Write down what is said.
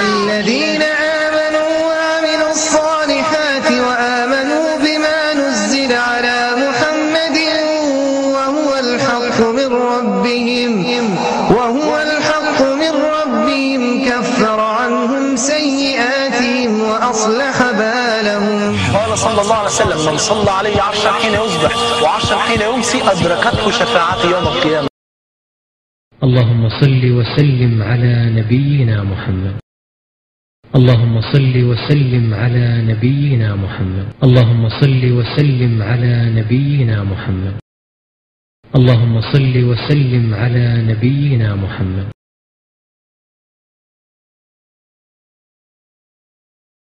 الذين آمنوا وعملوا الصالحات وآمنوا بما نزل على محمد وهو الحق من ربهم وهو الحق من ربهم كفر عنهم سيئاتهم وأصلح بالهم. قال صلى الله عليه وسلم من صلى عليه عشرا حين يصبح وعشرا حين يمسي أدركته شفاعتي يوم القيامة. اللهم صل وسلم على نبينا محمد. اللهم صل وسلم على نبينا محمد. اللهم صل وسلم على نبينا محمد. اللهم صل وسلم على نبينا محمد.